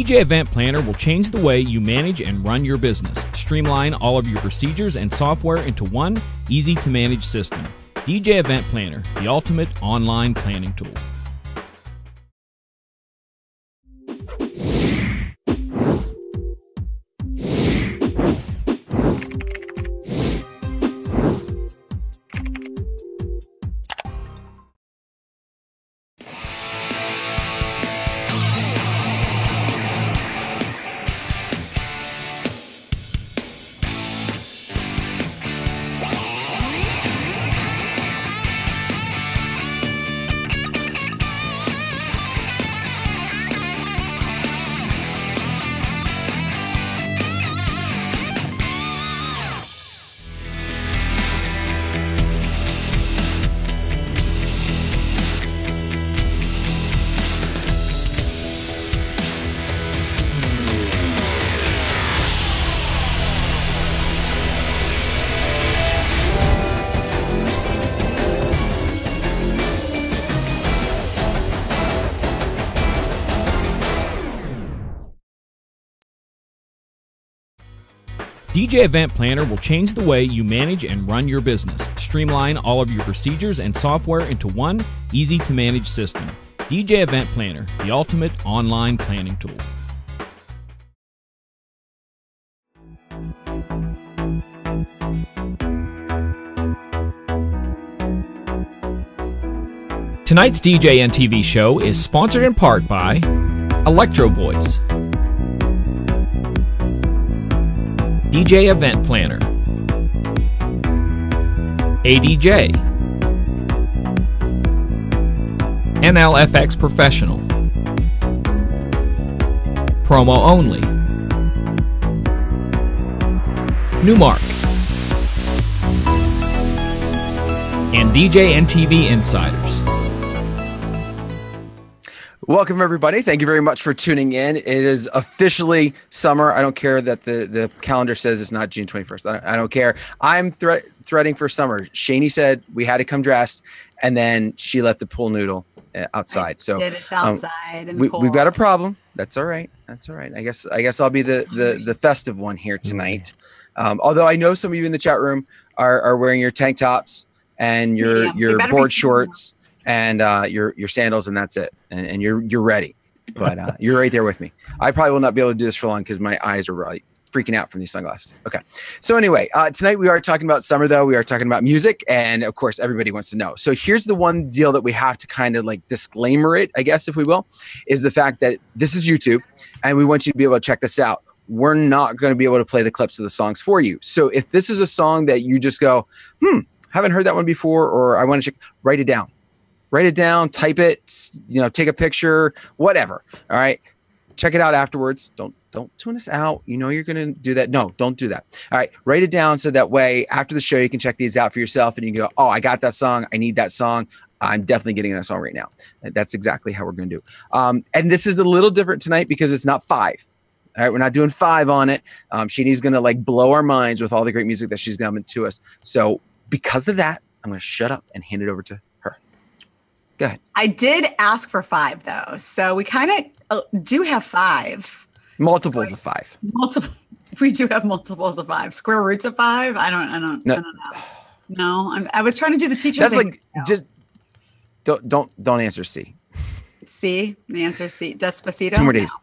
DJ Event Planner will change the way you manage and run your business. Streamline all of your procedures and software into one easy to manage system. DJ Event Planner, the ultimate online planning tool. DJ Event Planner will change the way you manage and run your business. Streamline all of your procedures and software into one easy to manage system. DJ Event Planner, the ultimate online planning tool. Tonight's DJ and TV show is sponsored in part by Electro Voice, DJ Event Planner, ADJ, NLFX Professional, Promo Only, Newmark, and DJ and TV Insiders. Welcome, everybody. Thank you very much for tuning in. It is officially summer. I don't care that the, the calendar says it's not June 21st. I don't, I don't care. I'm thre- threading for summer. Shani said we had to come dressed, and then she let the pool noodle uh, outside. so Did it outside and we, we've got a problem. That's all right. That's all right. I guess I guess I'll be the the, the festive one here tonight. Um, although I know some of you in the chat room are, are wearing your tank tops and your your board mediums. shorts and uh, your your sandals, and that's it. And, and you're you're ready. But uh, you're right there with me. I probably will not be able to do this for long because my eyes are really freaking out from these sunglasses. Okay. So anyway, uh, tonight we are talking about summer though. We are talking about music, and of course everybody wants to know. So here's the one deal that we have to kind of like disclaimer it, I guess, if we will, is the fact that this is YouTube, and we want you to be able to check this out. We're not going to be able to play the clips of the songs for you. So if this is a song that you just go, hmm, haven't heard that one before, or I want to check, write it down. Write it down, type it, you know, take a picture, whatever. All right. Check it out afterwards. Don't don't tune us out. You know you're gonna do that. No, don't do that. All right, write it down so that way after the show you can check these out for yourself and you can go, oh, I got that song. I need that song. I'm definitely getting that song right now. That's exactly how we're gonna do. Um, and this is a little different tonight because it's not five. All right, we're not doing five on it. Um, Shani's gonna like blow our minds with all the great music that she's coming to us. So because of that, I'm gonna shut up and hand it over to. Go ahead. I did ask for five though, so we kind of uh, do have five. Multiples of five. Multiple. We do have multiples of five. Square roots of five. I don't. I don't. No. I don't know. No, I'm, I was trying to do the teacher. That's thing. like No. just don't don't don't answer C. C. The answer is C. Despacito. Two more days.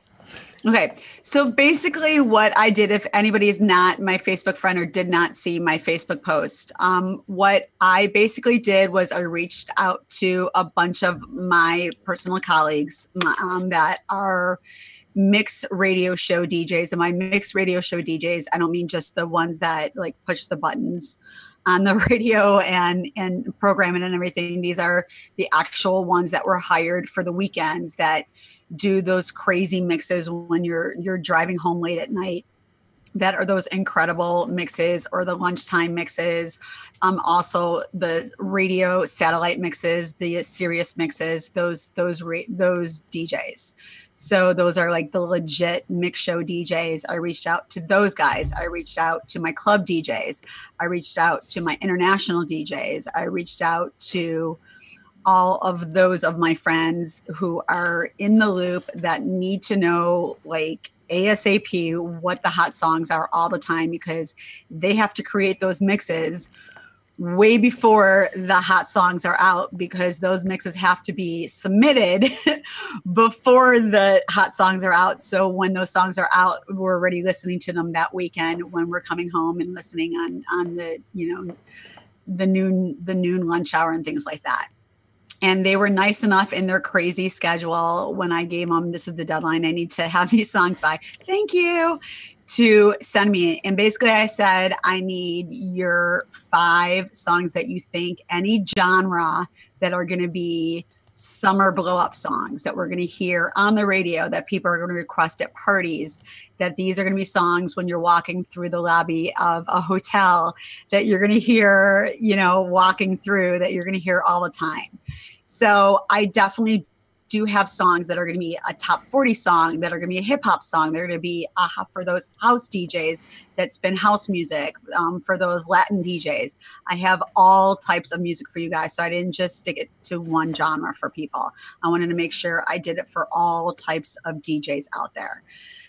Okay. So basically, what I did, if anybody is not my Facebook friend or did not see my Facebook post, um, what I basically did was I reached out to a bunch of my personal colleagues um, that are mix radio show DJs. And my mix radio show DJs, I don't mean just the ones that like push the buttons on the radio and and programming and everything. These are the actual ones that were hired for the weekends that do those crazy mixes when you're you're driving home late at night? That are those incredible mixes or the lunchtime mixes um also the radio satellite mixes the Sirius mixes those those those djs so those are like the legit mix show djs i reached out to those guys. I reached out to my club djs i reached out to my international djs i reached out to all of those of my friends who are in the loop that need to know like ASAP what the hot songs are all the time because they have to create those mixes way before the hot songs are out because those mixes have to be submitted before the hot songs are out. So when those songs are out, we're already listening to them that weekend when we're coming home and listening on on the, you know, the noon the noon lunch hour and things like that. And they were nice enough in their crazy schedule when I gave them this is the deadline I need to have these songs by. Thank you to send me. And basically, I said, I need your five songs that you think any genre that are going to be summer blow up songs that we're going to hear on the radio that people are going to request at parties that these are going to be songs when you're walking through the lobby of a hotel that you're going to hear you know walking through that you're going to hear all the time. So i definitely do have songs that are going to be a top 40 song, that are going to be a hip hop song. They're going to be uh, for those house DJs that spin house music, um, for those Latin DJs. I have all types of music for you guys. So I didn't just stick it to one genre for people. I wanted to make sure I did it for all types of DJs out there.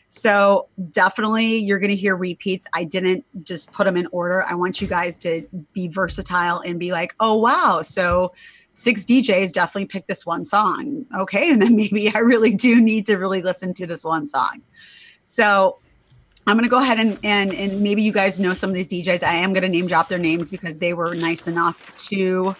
So definitely you're going to hear repeats. I didn't just put them in order. I want you guys to be versatile and be like, oh, wow. So six DJs definitely picked this one song. Okay. And then maybe I really do need to really listen to this one song. So I'm going to go ahead and, and, and maybe you guys know some of these DJs. I am going to name drop their names because they were nice enough to,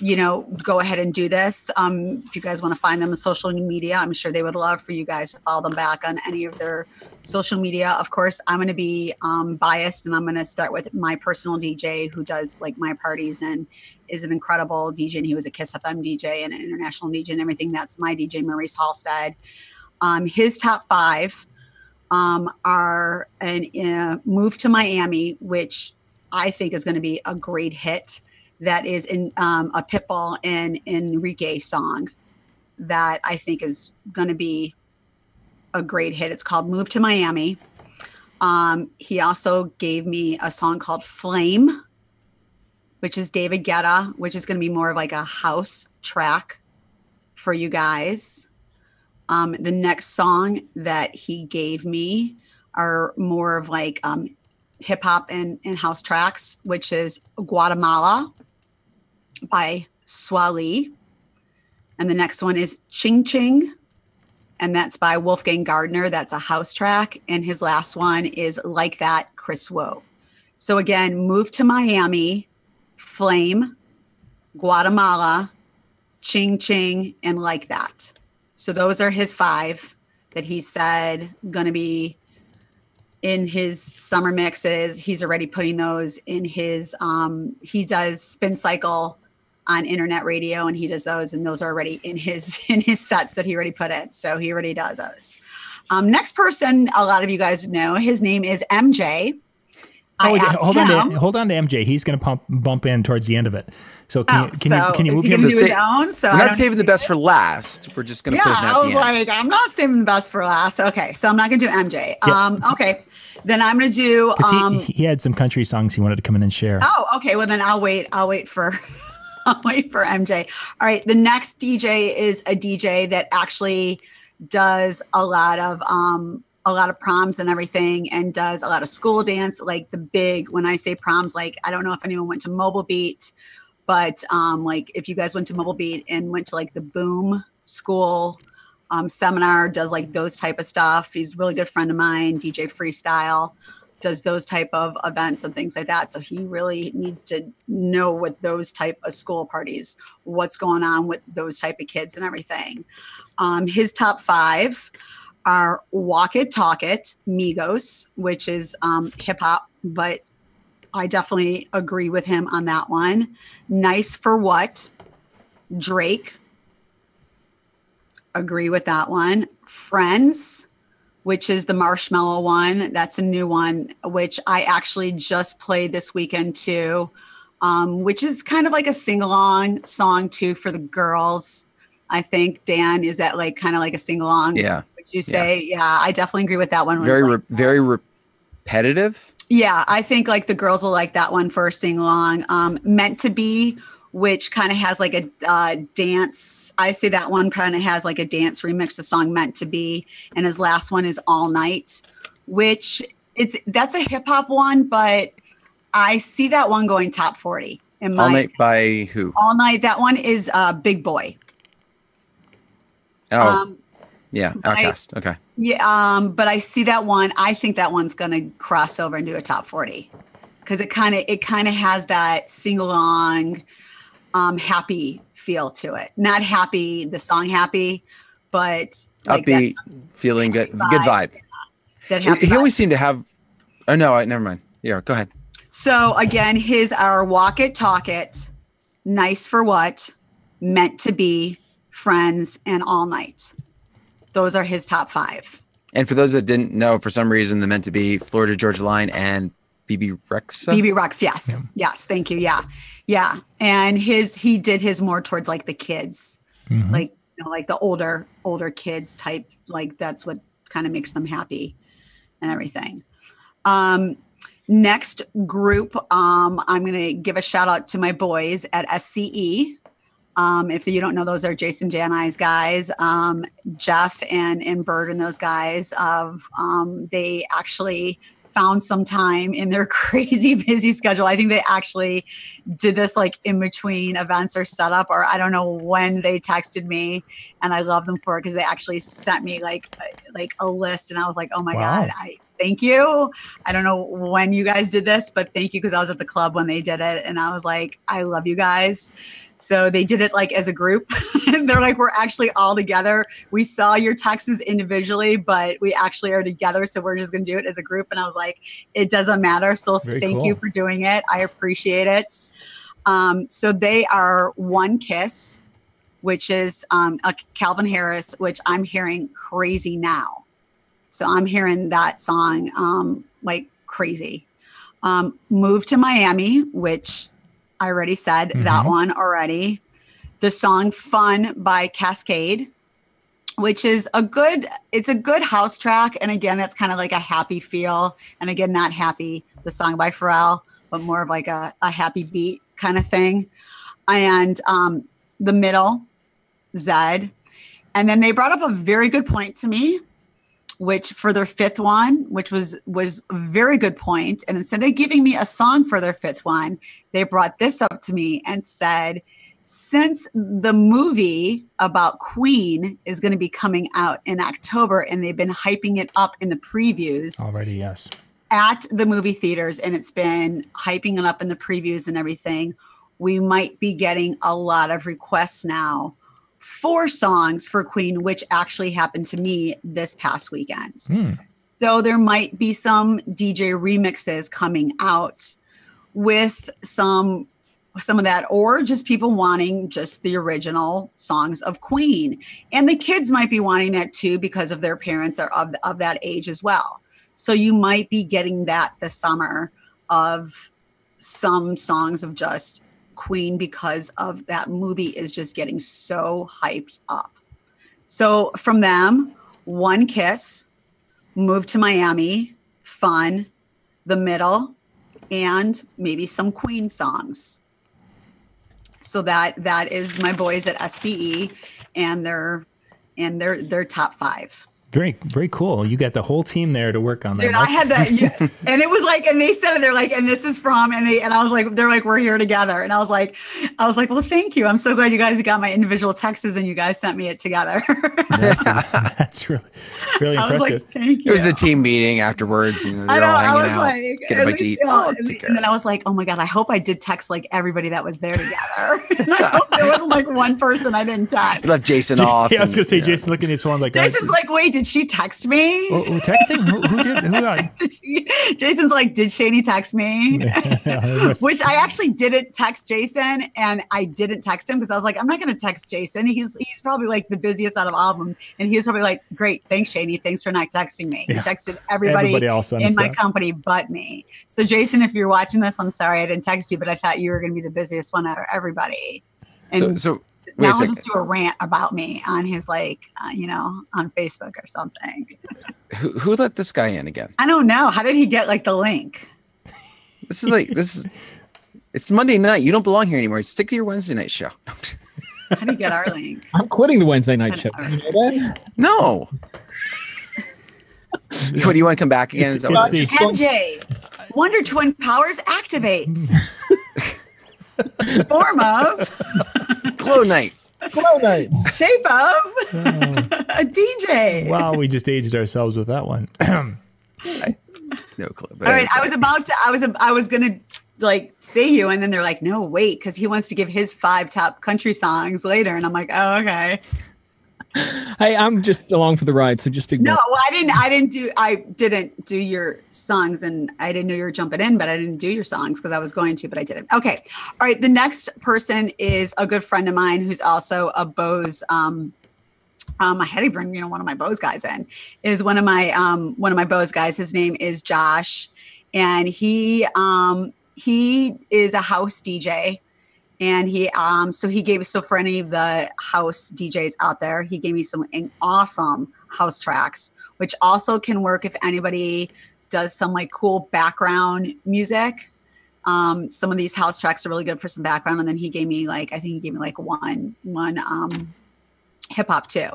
you know, go ahead and do this. Um, if you guys want to find them on social media, I'm sure they would love for you guys to follow them back on any of their social media. Of course, I'm going to be um, biased and I'm going to start with my personal DJ who does like my parties and is an incredible DJ, and he was a Kiss FM DJ and an international DJ and everything. That's my DJ, Maurice Halstead. Um, his top five um, are an uh, Move to Miami, which I think is going to be a great hit. That is in um, a Pitbull and Enrique song that I think is going to be a great hit. It's called Move to Miami. Um, he also gave me a song called Flame which is David Guetta, which is going to be more of like a house track for you guys. Um, the next song that he gave me are more of like um, hip hop and, and house tracks, which is Guatemala by Swae Lee. And the next one is Ching Ching, and that's by Wolfgang Gartner. That's a house track. And his last one is Like That, Chris Woe. So again, move to Miami Flame, Guatemala, Ching Ching, and Like That. So those are his five that he said going to be in his summer mixes. He's already putting those in his, um, he does spin cycle on internet radio and he does those and those are already in his in his sets that he already put in so he already does those um, next person a lot of you guys know his name is mj Oh, hold him, on to hold on to MJ. He's going to pump bump in towards the end of it. So can oh, you can so you can you move him? To say, own, so we're not saving the best for last. We're just going to yeah, put him at I was like, I'm not saving the best for last. Okay, so I'm not going to do MJ. Yep. Um, okay, then I'm going to do. Um, he, he had some country songs he wanted to come in and share. Oh, okay. Well, then I'll wait. I'll wait for. I'll wait for MJ. All right. The next DJ is a DJ that actually does a lot of um, a lot of proms and everything and does a lot of school dance like the big when i say proms like i don't know if anyone went to mobile beat but um, like if you guys went to mobile beat and went to like the boom school um, seminar does like those type of stuff he's a really good friend of mine dj freestyle does those type of events and things like that so he really needs to know what those type of school parties what's going on with those type of kids and everything um, his top five are Walk It, Talk It, Migos, which is um, hip hop, but I definitely agree with him on that one. Nice for What, Drake, agree with that one. Friends, which is the Marshmello one. That's a new one, which I actually just played this weekend too, um, which is kind of like a sing along song too for the girls. I think Dan is that like kind of like a sing along. Yeah Would you say? Yeah. yeah, I definitely agree with that one. Very, like, re- very repetitive. Yeah, I think like the girls will like that one for a sing along. Um, Meant to be which kind of has like a uh, dance. I say that one kind of has like a dance remix, the song meant to be. And his last one is All Night, which it's that's a hip hop one, but I see that one going top 40. In my, All Night by who? All Night. That one is uh, Big Boi. Oh. Um, yeah, OutKast. I, okay. Yeah, um, but I see that one. I think that one's going to cross over into a top 40 because it kind of it kind of has that sing along um, happy feel to it. Not happy, the song happy, but like upbeat, feeling good, vibe. good vibe. That he, he always seemed to have. Oh no, I, never mind. Yeah, go ahead. So again, his our walk it, talk it, nice for what, meant to be, friends, and all night. Those are his top five. And for those that didn't know, for some reason, the meant to be Florida Georgia Line and Bebe Rexha. Bebe Rex, yes, yeah. yes, thank you, yeah. Yeah, and his he did his more towards like the kids, mm-hmm. like you know, like the older older kids type. Like that's what kind of makes them happy, and everything. Um, next group, um, I'm going to give a shout out to my boys at SCE. Um, if you don't know, those are Jason Jani's guys, um, Jeff and and Bird and those guys. Of um, they actually found some time in their crazy busy schedule. I think they actually did this like in between events or setup, or I don't know when they texted me, and I love them for it because they actually sent me like like a list, and I was like, oh my wow. god, I thank you. I don't know when you guys did this, but thank you because I was at the club when they did it, and I was like, I love you guys. So they did it like as a group. They're like, we're actually all together. We saw your texts individually, but we actually are together. So we're just going to do it as a group. And I was like, it doesn't matter. So Very thank cool. you for doing it. I appreciate it. Um, so they are One Kiss, which is um, a Calvin Harris, which I'm hearing crazy now. So I'm hearing that song um, like crazy. Um, Move to Miami, which I already said mm-hmm. that one already. The song Fun by Kaskade which is a good, it's a good house track. And again, that's kind of like a happy feel. And again, not happy, the song by Pharrell, but more of like a, a happy beat kind of thing. And um, the middle, Zedd. And then they brought up a very good point to me which for their fifth one, which was was a very good point. And instead of giving me a song for their fifth one, they brought this up to me and said, since the movie about Queen is going to be coming out in October and they've been hyping it up in the previews already, yes, at the movie theaters, and it's been hyping it up in the previews and everything, we might be getting a lot of requests now four songs for Queen, which actually happened to me this past weekend. Mm. So there might be some DJ remixes coming out with some some of that or just people wanting just the original songs of queen and the kids might be wanting that too because of their parents are of, of that age as well so you might be getting that this summer of some songs of just Queen because of that movie is just getting so hyped up. So from them, One Kiss, Move to Miami, Fun, The Middle, and maybe some Queen songs. So that that is my boys at SCE and their and their their top five. Very, very cool. You got the whole team there to work on that. Dude, I had that, yeah. and it was like, and they said it. They're like, and this is from, and they, and I was like, they're like, we're here together, and I was like, I was like, well, thank you. I'm so glad you guys got my individual texts and you guys sent me it together. That's really, really impressive. Like, thank you. It was the team meeting afterwards. You know, they're know, all hanging out, like, getting a bite to eat. Oh, and, and then I was like, oh my god, I hope I did text like everybody that was there together. I hope there wasn't like one person I didn't text. You left Jason off. Yeah, I was gonna say, Jason looking at his phone like, Jason's like, wait, did she text me? me? Oh, oh, texting? who, who, did? Who got? did she, Jason's like, did Shani text me? Which I actually didn't text Jason, and I didn't text him because I was like, I'm not going to text Jason. He's he's probably like the busiest out of all of them, and he's probably like, great, thanks, Shani, thanks for not texting me. Yeah. He texted everybody, everybody else in my company but me. So Jason, if you're watching this, I'm sorry I didn't text you, but I thought you were going to be the busiest one out of everybody. And so, so now he'll just do a rant about me on his like, uh, you know, on Facebook or something. who, who let this guy in again? I don't know. How did he get like the link? This is like this is It's Monday night. You don't belong here anymore. Stick to your Wednesday night show. How do you get our link? I'm quitting the Wednesday night show. You know no. what do you want to come back again? It's, it's the, MJ, Wonder Twin powers activates. Form of Glow Night. Glow Night. Shape of oh. a DJ. Wow, we just aged ourselves with that one. no clue. All right, I was about to. I was. I was gonna like say you, and then they're like, no, wait, because he wants to give his five top country songs later, and I'm like, oh, okay. hey, I'm just along for the ride, so just ignore. No, well, I didn't. I didn't do. I didn't do your songs, and I didn't know you were jumping in, but I didn't do your songs because I was going to, but I didn't. Okay, all right. The next person is a good friend of mine who's also a Bose. Um, um, I had to bring you know one of my Bose guys in. Is one of my um one of my Bose guys. His name is Josh, and he um he is a house DJ and he um so he gave so for any of the house DJs out there, he gave me some awesome house tracks, which also can work if anybody does some like cool background music. Um, some of these house tracks are really good for some background, and then he gave me like I think he gave me like one one um, hip hop too.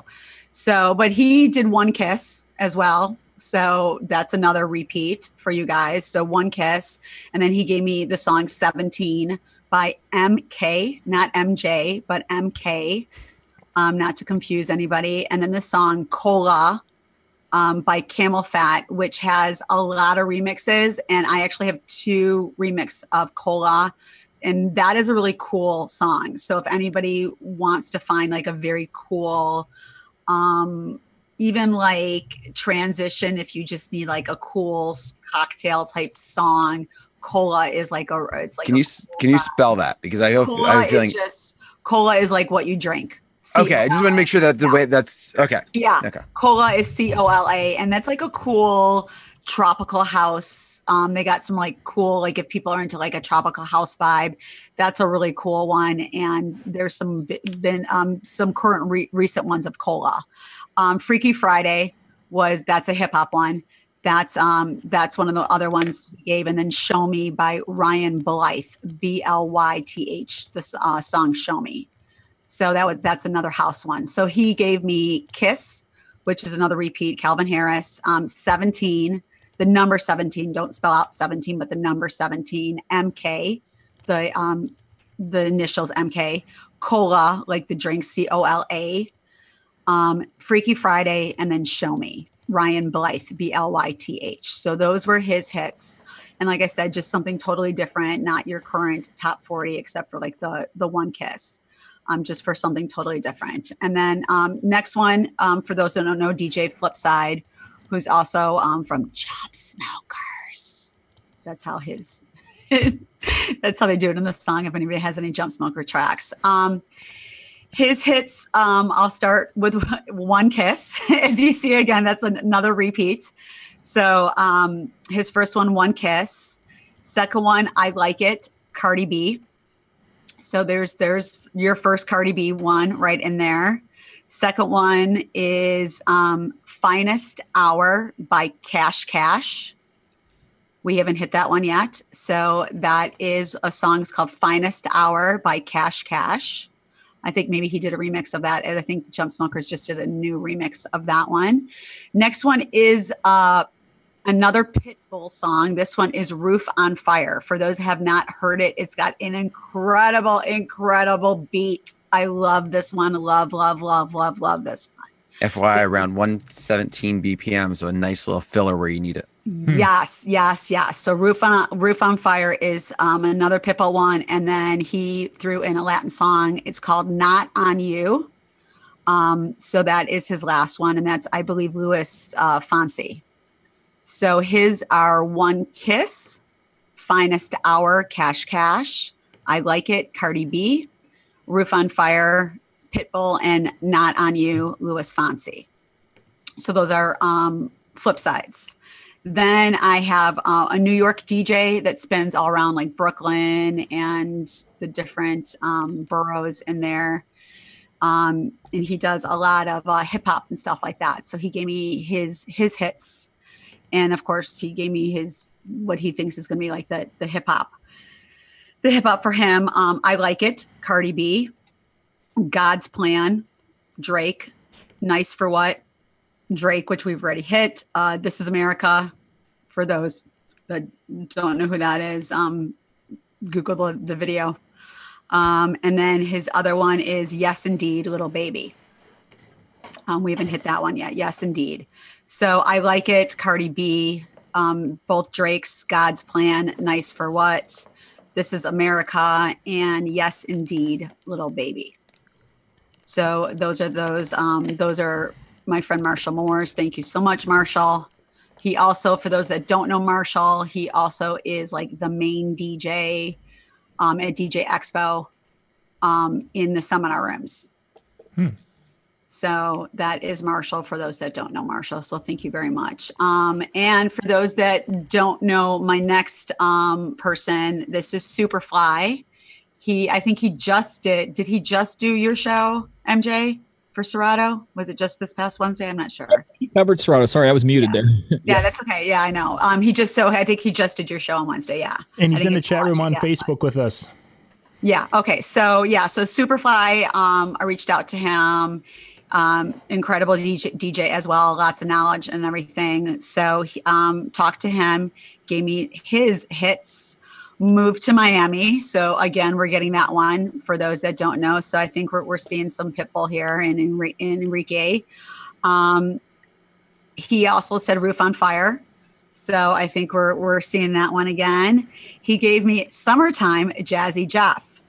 So, but he did one kiss as well. So that's another repeat for you guys. So one kiss, and then he gave me the song 17 by MK, not MJ, but MK, um, not to confuse anybody. And then the song Cola um, by CamelPhat, which has a lot of remixes. And I actually have two remix of Cola. And that is a really cool song. So if anybody wants to find like a very cool, um, even like transition, if you just need like a cool cocktail type song cola is like a it's like can you can you spell that because I hope cola I'm feeling just cola is like what you drink. C-O-L-A. Okay, I just want to make sure that the way that's okay. Yeah. Okay. Cola is C O L A, and that's like a cool tropical house. Um, they got some like cool, like if people are into like a tropical house vibe, that's a really cool one. And there's some been um, some current re- recent ones of Cola. Um, Freaky Friday was that's a hip hop one. That's um that's one of the other ones he gave, and then "Show Me" by Ryan Blyth, B L Y T H. The uh, song "Show Me." So that was that's another house one. So he gave me "Kiss," which is another repeat. Calvin Harris, um, "17," the number 17. Don't spell out 17, but the number 17. MK, the um the initials MK. Cola, like the drink, C O L A. Um, Freaky Friday, and then "Show Me." Ryan Blyth, B L Y T H. So those were his hits. And like I said, just something totally different, not your current top 40, except for like the the one kiss. Um, just for something totally different. And then um, next one, um, for those who don't know, DJ Flipside, who's also um, from Jump Smokers. That's how his, that's how they do it in the song. If anybody has any Jump Smoker tracks. His hits um, i'll start with one kiss as you see again that's another repeat. So um, his first one one kiss. Second one i like it cardi b. So there's there's your first cardi b one right in there. Second one is um, finest hour by cash cash. We haven't hit that one yet. So that is a song it's called finest hour by cash cash I think maybe he did a remix of that. I think Jump Smokers just did a new remix of that one. Next one is uh, another Pitbull song. This one is Roof on Fire. For those have not heard it, it's got an incredible, incredible beat. I love this one. Love, love, love, love, love this one. FYI, around 117 BPM, so a nice little filler where you need it. Hmm. Yes, yes, yes. So roof on roof on fire is um, another Pitbull one, and then he threw in a Latin song. It's called "Not on You." Um, so that is his last one, and that's I believe Luis uh, Fonsi. So his are "One Kiss," "Finest Hour," "Cash Cash," "I Like It," Cardi B, "Roof on Fire," Pitbull, and "Not on You," Luis Fonsi. So those are um, flip sides. Then I have uh, a New York DJ that spins all around like Brooklyn and the different um, boroughs in there. Um, and he does a lot of uh, hip hop and stuff like that. So he gave me his his hits, and of course he gave me his what he thinks is going to be like the the hip hop. the hip hop for him. Um, I like it. Cardi B, God's Plan, Drake, Nice for What, Drake, which we've already hit. Uh, this is America. For those that don't know who that is, um, Google the, the video. Um, and then his other one is Yes Indeed, Little Baby. Um, we haven't hit that one yet. Yes, indeed. So I like it. Cardi B, um, both Drake's God's Plan, Nice for What, This is America, and Yes, Indeed, Little Baby. So those are those. Um, those are my friend Marshall Moores. Thank you so much, Marshall. He also, for those that don't know Marshall, he also is like the main DJ um, at DJ Expo um, in the seminar rooms. Hmm. So that is Marshall for those that don't know Marshall. So thank you very much. Um, and for those that don't know my next um, person, this is Superfly. He, I think he just did. Did he just do your show, MJ, for Serato? Was it just this past Wednesday? I'm not sure. He covered Serato. Sorry, I was muted yeah. there. yeah, that's okay. Yeah, I know. Um, he just so I think he just did your show on Wednesday. Yeah, and he's in the chat room on Facebook with us. Yeah. Okay. So yeah. So Superfly. Um, I reached out to him um, incredible DJ, DJ, as well, lots of knowledge and everything. So he, um, talked to him, gave me his hits, moved to Miami. So again, we're getting that one for those that don't know. So I think we're, we're seeing some Pitbull here in, in, in Enrique. Um, he also said Roof on Fire. So I think we're, we're seeing that one again. He gave me Summertime Jazzy Jeff.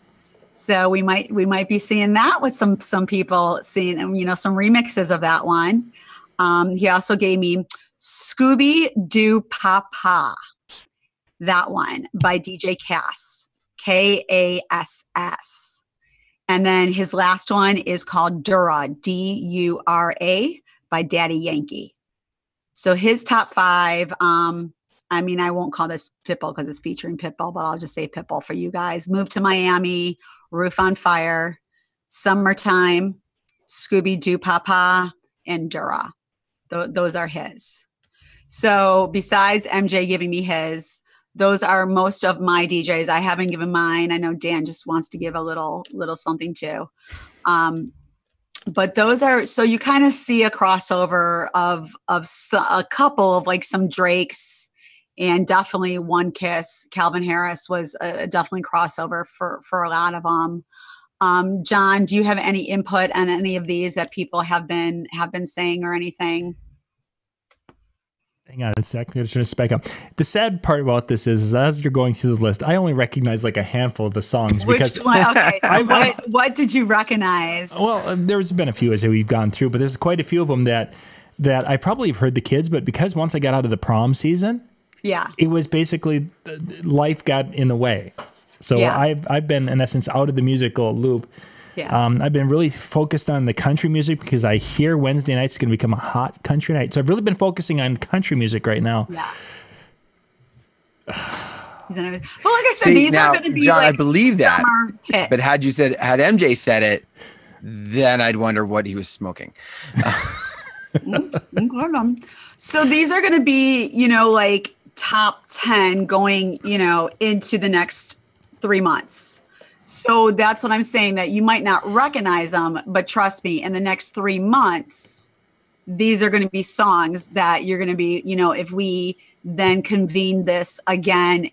So we might we might be seeing that with some some people seeing you know some remixes of that one. Um, he also gave me Scooby Doo Papa, that one by DJ Cass, K A S S. And then his last one is called Dura, D U R A, by Daddy Yankee. So his top five, um, I mean, I won't call this Pitbull because it's featuring Pitbull, but I'll just say Pitbull for you guys. Move to Miami, Roof on Fire, Summertime, Scooby Doo Papa, and Dura. Th- those are his. So besides MJ giving me his, those are most of my DJs. I haven't given mine. I know Dan just wants to give a little little something too. Um, but those are so you kind of see a crossover of of a couple of like some Drakes and definitely one kiss calvin harris was a, definitely crossover for for a lot of them um, john do you have any input on any of these that people have been have been saying or anything Hang on a sec. I'm going just spec up. The sad part about this is, is, as you're going through the list, I only recognize like a handful of the songs Which because one? okay. I, what, what did you recognize? Well, uh, there's been a few as we've gone through, but there's quite a few of them that that I probably have heard the kids, but because once I got out of the prom season, yeah. It was basically uh, life got in the way. So yeah. I've I've been in essence out of the musical loop. Yeah. Um, I've been really focused on the country music because I hear Wednesday nights going to become a hot country night. So I've really been focusing on country music right now. Yeah. well, like I said, See, these now, are going to be John. Like I believe that, but had you said had MJ said it, then I'd wonder what he was smoking. Mm, so these are going to be, you know, like top 10 going, you know, into the next three months. So that's what I'm saying that you might not recognize them, but trust me, in the next three months, these are going to be songs that you're going to be, you know, if we then convene this again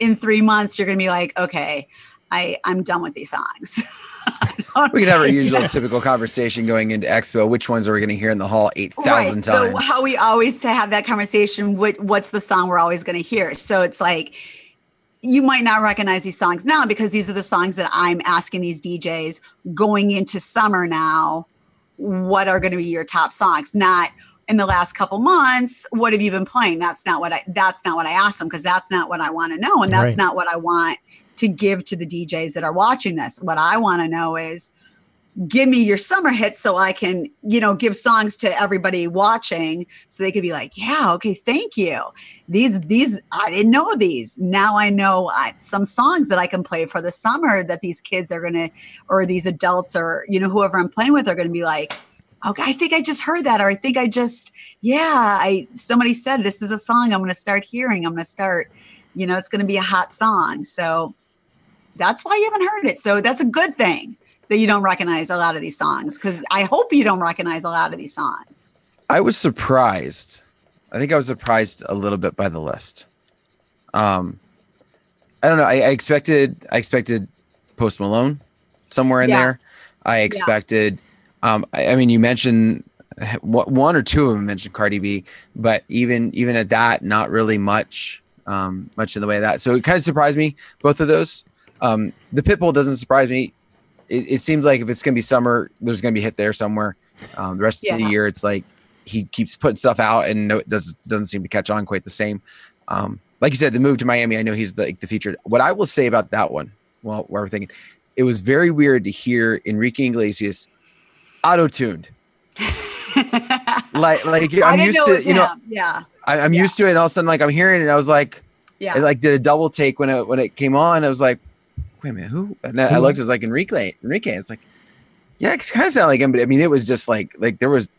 in three months, you're going to be like, okay, I, I'm done with these songs. we can have our usual typical conversation going into expo. Which ones are we going to hear in the hall 8,000 right. times? So how we always have that conversation. What, what's the song we're always going to hear? So it's like, you might not recognize these songs now because these are the songs that I'm asking these DJs going into summer now. What are going to be your top songs? Not in the last couple months. What have you been playing? That's not what I. That's not what I asked them because that's not what I want to know, and that's right. not what I want to give to the DJs that are watching this. What I want to know is give me your summer hits so I can, you know, give songs to everybody watching so they could be like, yeah, okay, thank you. These, these, I didn't know these. Now I know I, some songs that I can play for the summer that these kids are going to, or these adults or, you know, whoever I'm playing with are going to be like, okay, I think I just heard that. Or I think I just, yeah, I, somebody said this is a song I'm going to start hearing. I'm going to start, you know, it's going to be a hot song. So that's why you haven't heard it. So that's a good thing that you don't recognize a lot of these songs because I hope you don't recognize a lot of these songs. I was surprised. I think I was surprised a little bit by the list. Um, I don't know. I, I expected I expected Post Malone somewhere in yeah. there. I expected. Yeah. Um, I, I, mean, you mentioned one or two of them mentioned Cardi B, but even even at that, not really much, um, much in the way of that. So it kind of surprised me. Both of those. Um, the Pitbull doesn't surprise me. It, it seems like if it's gonna be summer, there's gonna be hit there somewhere. Um, the rest yeah. of the year, it's like he keeps putting stuff out, and no, it does doesn't seem to catch on quite the same. Um, like you said, the move to Miami, I know he's the, like the featured. What I will say about that one, well, we're thinking, it was very weird to hear Enrique Iglesias auto tuned. like, like I'm used to, you know, yeah, I, am yeah. used to it. And all of a sudden, like I'm hearing it, and I was like, yeah, I like did a double take when it when it came on. I was like, wait a minute, who? And I looked, it was like Enrique. Enrique. It's like, yeah, it kind of sounded like him, but I mean, it was just like like there was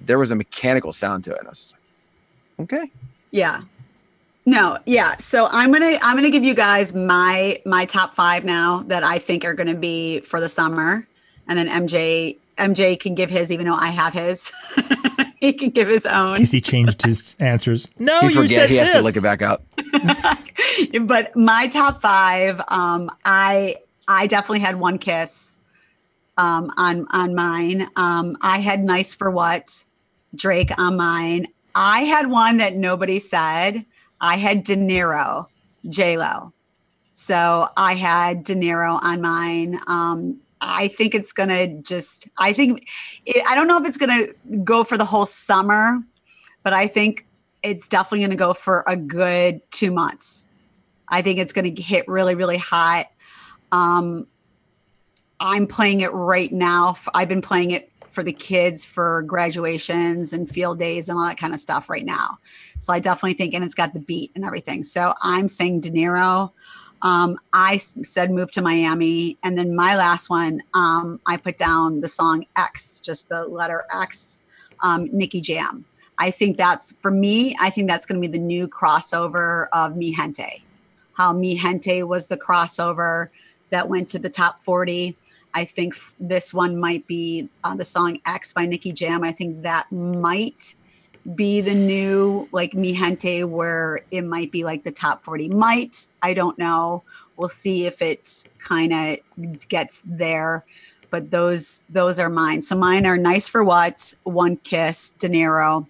there was a mechanical sound to it. And I was like, okay, yeah, no, yeah. So I'm gonna I'm gonna give you guys my my top five now that I think are gonna be for the summer, and then MJ MJ can give his even though I have his. he can give his own. Because he changed his answers. No, he you said he has this. to look it back up. but my top five, um, I I definitely had one kiss um, on on mine. Um, I had nice for what Drake on mine. I had one that nobody said I had Dinero, J Lo. So I had Dinero on mine. Um, I think it's gonna just. I think it, I don't know if it's gonna go for the whole summer, but I think it's definitely gonna go for a good two months. I think it's gonna hit really, really hot. Um, I'm playing it right now. I've been playing it for the kids for graduations and field days and all that kind of stuff right now. So I definitely think, and it's got the beat and everything. So I'm saying Dinero. Um, I said move to Miami. And then my last one, um, I put down the song X, just the letter X, um, Nicky Jam. I think that's, for me, I think that's going to be the new crossover of Mi Gente. How Mi Gente was the crossover that went to the top 40. I think this one might be uh, the song X by Nicky Jam. I think that might be the new like Mi Gente where it might be like the top 40 might i don't know. We'll see if it kind of gets there but those those are mine. So mine are nice for what one kiss dinero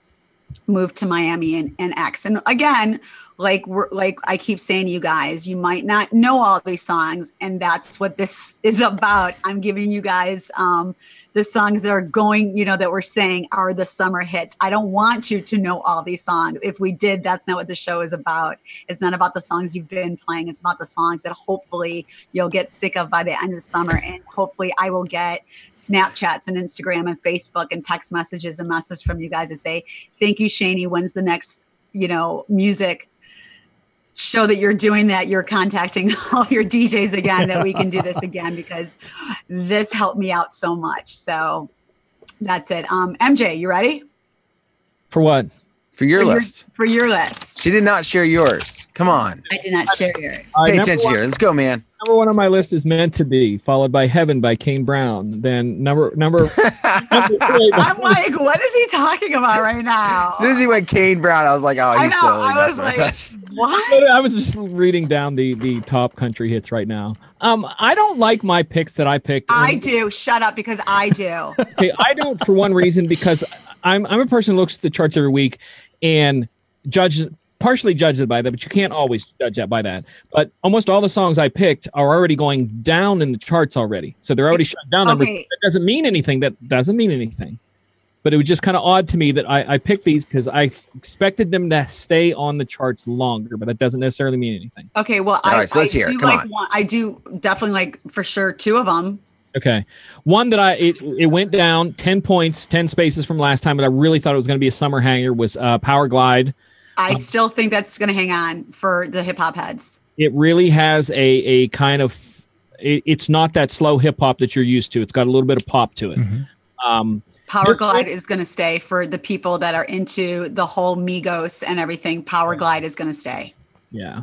move to miami and, and x. And again like we're like i keep saying to you guys you might not know all these songs and that's what this is about. I'm giving you guys um the songs that are going you know that we're saying are the summer hits. I don't want you to know all these songs. If we did that's not what the show is about. It's not about the songs you've been playing. It's about the songs that hopefully you'll get sick of by the end of the summer. And hopefully i will get snapchats and instagram and facebook and text messages and messages from you guys to say thank you shani. When's the next you know music show that you're doing that, you're contacting all your DJs again that we can do this again because this helped me out so much. So that's it. Um, MJ, you ready? For what? For your for list. Your, for your list. She did not share yours. Come on. I did not share yours. Pay attention here. Let's go, man. Number one on my list is "Meant to Be," followed by "Heaven" by Kane Brown. Then number number. I'm like, what is he talking about right now? As soon as he went Kane Brown, I was like, oh, he's so. I was like, what? I was just reading down the the top country hits right now. Um, I don't like my picks that I picked. I do. Shut up, because I do. okay, I don't for one reason because I'm I'm a person who looks at the charts every week and judge partially judge it by that, but you can't always judge that by that. But almost all the songs I picked are already going down in the charts already, so they're already shut down. Okay. That doesn't mean anything. That doesn't mean anything. But it was just kind of odd to me that I, I picked these because I expected them to stay on the charts longer, but that doesn't necessarily mean anything. Okay, well, all I, right, so let's I hear. do Come like on. one. I do definitely like for sure two of them. Okay. One that I it, it went down 10 points, 10 spaces from last time, but I really thought it was going to be a summer hanger was uh, Powerglide. I um, still think that's going to hang on for the hip hop heads. It really has a a kind of it, it's not that slow hip hop that you're used to. It's got a little bit of pop to it. Mm-hmm. Um, Powerglide is going to stay for the people that are into the whole Migos and everything. Powerglide is going to stay. Yeah.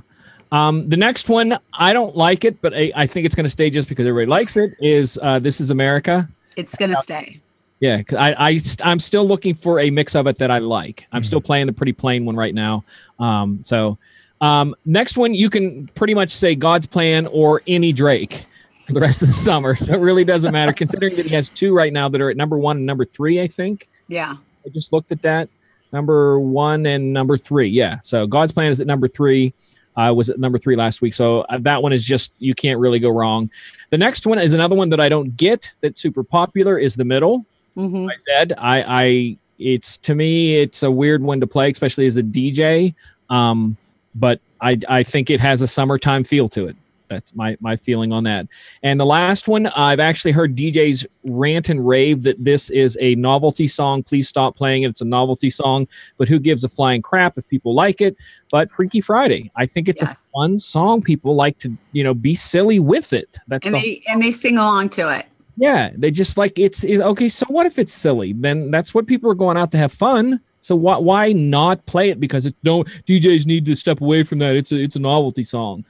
Um, the next one, I don't like it, but I, I think it's going to stay just because everybody likes it. Is uh, "This Is America"? It's going to stay. Yeah, I, I I'm still looking for a mix of it that I like. I'm mm-hmm. still playing the pretty plain one right now. Um, so um, next one, you can pretty much say God's Plan or any Drake for the rest of the summer. So it really doesn't matter, considering that he has two right now that are at number one and number three. I think. Yeah. I just looked at that. Number one and number three. Yeah. So God's Plan is at number three. I uh, was at number three last week. So uh, that one is just, you can't really go wrong. The next one is another one that I don't get that's super popular is The Middle. Mm-hmm. I said, I, I, it's to me, it's a weird one to play, especially as a DJ. Um, but I, I think it has a summertime feel to it. That's my my feeling on that. And the last one, I've actually heard DJs rant and rave that this is a novelty song. Please stop playing it. It's a novelty song, but who gives a flying crap if people like it? But Freaky Friday, I think it's yes. a fun song. People like to you know be silly with it. That's and the they and they sing along to it. Yeah, they just like it's, it's okay. So what if it's silly? Then that's what people are going out to have fun. So why why not play it? Because it don't DJs need to step away from that. It's a it's a novelty song.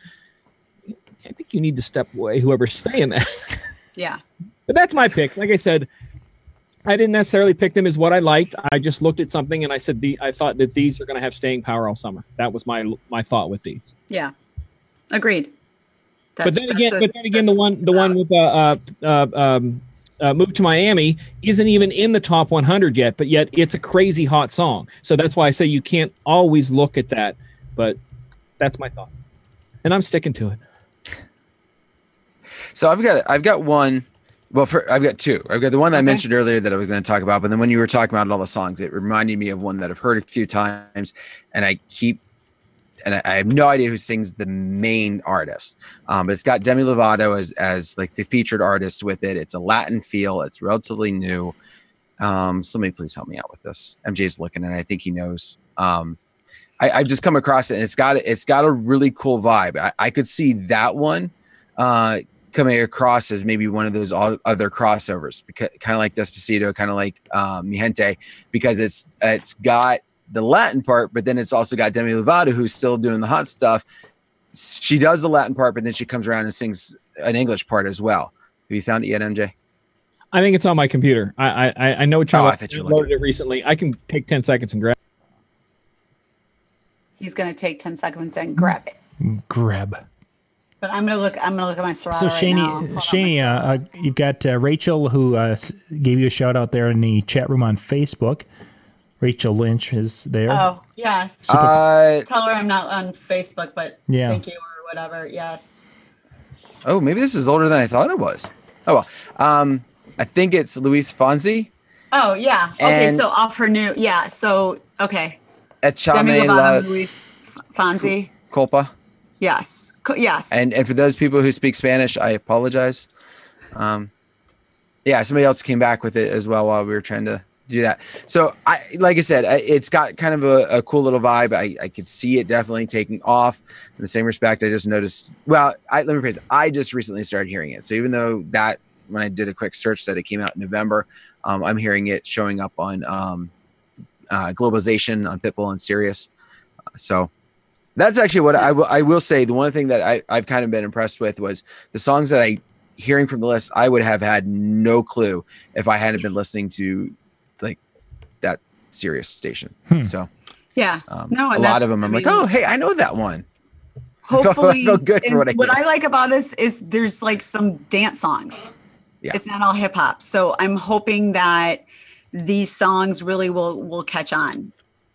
I think you need to step away, whoever's saying that. Yeah. but that's my picks. Like I said, I didn't necessarily pick them as what I liked. I just looked at something and I said the I thought that these are going to have staying power all summer. That was my my thought with these. Yeah, agreed. That's, but then again, a, but then again, the one the one with uh, uh, uh um, uh, "Move to Miami" isn't even in the top 100 yet, but yet it's a crazy hot song. So that's why I say you can't always look at that. But that's my thought, and I'm sticking to it. So I've got I've got one. Well, for, I've got two. I've got the one that okay. I mentioned earlier that I was going to talk about, but then when you were talking about all the songs, it reminded me of one that I've heard a few times, and I keep and I, have no idea who sings the main artist. Um, but it's got Demi Lovato as as like the featured artist with it. It's a Latin feel. It's relatively new. Um, somebody please help me out with this. MJ's looking, and I think he knows. Um, I, I've just come across it, and it's got it's got a really cool vibe. I, I could see that one uh, coming across as maybe one of those other crossovers, because kind of like Despacito, kind of like um, Mi Gente, because it's it's got the Latin part, but then it's also got Demi Lovato who's still doing the hot stuff. She does the Latin part, but then she comes around and sings an English part as well. Have you found it yet, MJ? I think it's on my computer. I I, I know what you're. Oh, I thought you loaded it recently. I can take ten seconds and grab. He's going to take ten seconds and grab it. Grab. But I'm gonna look. I'm gonna look at my Serato So Shani, right Shani, uh, uh, you've got uh, Rachel who uh, gave you a shout out there in the chat room on Facebook. Rachel Lynch is there. Oh yes. Super- uh, Tell her I'm not on Facebook, but yeah. thank you or whatever. Yes. Oh, maybe this is older than I thought it was. Oh well. Um, I think it's Luis Fonsi. Oh yeah. Okay, so off her new yeah. So okay. Echame Demi Lovato, La- Luis Fonsi. Culpa. Yes. Yes. And and for those people who speak Spanish, I apologize. Um, yeah, somebody else came back with it as well while we were trying to do that. So I, like I said, it's got kind of a, a cool little vibe. I, I could see it definitely taking off. In the same respect, I just noticed. Well, I, let me phrase. It, I just recently started hearing it. So even though that when I did a quick search said it came out in November, um, I'm hearing it showing up on um, uh, Globalization on Pitbull and Sirius. Uh, so that's actually what I, w- I will say. The one thing that I, I've kind of been impressed with was the songs that I hearing from the list. I would have had no clue if I hadn't been listening to that Sirius station. Hmm. So yeah, um, no, a lot of them. I'm I mean, like, oh, hey, I know that one. Hopefully, I feel good for what I. What I like about this is there's like some dance songs. Yeah. It's not all hip hop. So I'm hoping that these songs really will will catch on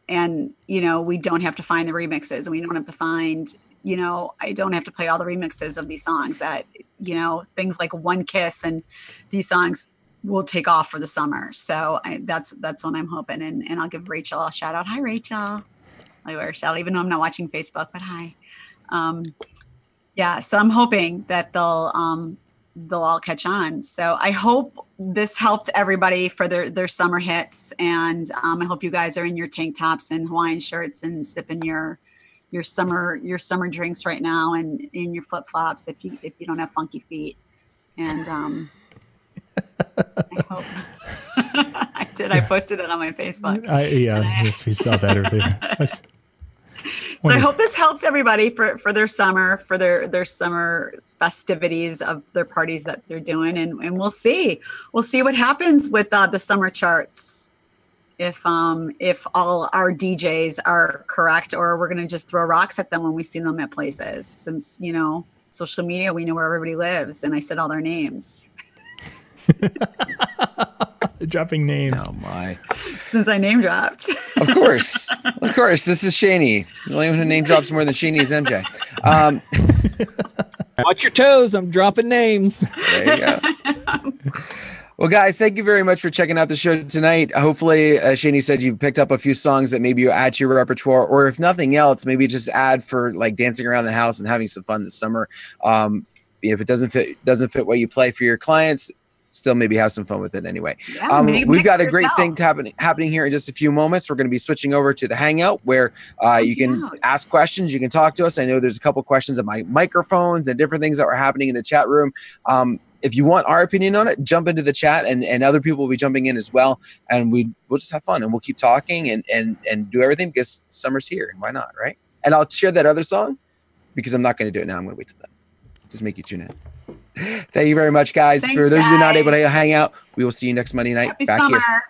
and you know we don't have to find the remixes and we don't have to find you know i don't have to play all the remixes of these songs that you know things like one kiss and these songs will take off for the summer. So I, that's that's what i'm hoping. And, and i'll give rachel a shout out. Hi rachel. I wear a shout out even though i'm not watching facebook but hi. Um, yeah so i'm hoping that they'll um, they'll all catch on. So I hope this helped everybody for their their summer hits, and um, I hope you guys are in your tank tops and Hawaiian shirts and sipping your your summer your summer drinks right now, and in your flip flops if you if you don't have funky feet. And um, I hope I did. I posted it on my Facebook. I, yeah, I, yes, we saw that earlier. so I hope this helps everybody for for their summer, for their their summer festivities of their parties that they're doing, and and we'll see, we'll see what happens with uh, the summer charts. If um if all our DJs are correct, or we're gonna just throw rocks at them when we see them at places, since you know social media, we know where everybody lives, and I said all their names. Dropping names. Oh my! Since I name dropped. of course, of course. This is Shani. The only one who name drops more than Shani is MJ. Um, Watch your toes. I'm dropping names. There you go. Well, guys, thank you very much for checking out the show tonight. Hopefully, as Shani said, you picked up a few songs that maybe you add to your repertoire, or if nothing else, maybe just add for like dancing around the house and having some fun this summer. Um, if it doesn't fit, doesn't fit what you play for your clients, still maybe have some fun with it anyway. Yeah, um, we've got a great yourself. thing happening happening here in just a few moments. We're going to be switching over to the Hangout where uh, you can ask questions, you can talk to us. I know there's a couple questions of my microphones and different things that were happening in the chat room. Um, if you want our opinion on it, jump into the chat and, and other people will be jumping in as well. And we we'll just have fun and we'll keep talking and, and, and do everything because summer's here and why not? Right. And I'll share that other song because I'm not going to do it now. I'm going to wait till then. Just make you tune in. Thank you very much, guys. Thanks, For those guys. of you not able to hang out, we will see you next Monday night Happy back summer. here.